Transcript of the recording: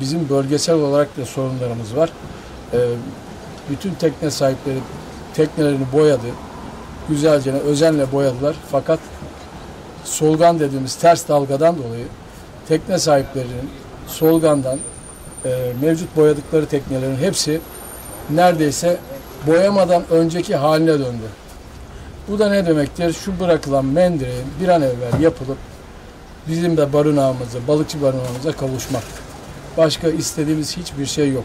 bizim bölgesel olarak da sorunlarımız var. E, bütün tekne sahipleri teknelerini boyadı. Güzelce, özenle boyadılar. Fakat solgan dediğimiz ters dalgadan dolayı tekne sahiplerinin solgandan e, mevcut boyadıkları teknelerin hepsi neredeyse boyamadan önceki haline döndü. Bu da ne demektir? Şu bırakılan mendireğin bir an evvel yapılıp bizim de barınağımıza, balıkçı barınağımıza kavuşmak. Başka istediğimiz hiçbir şey yok.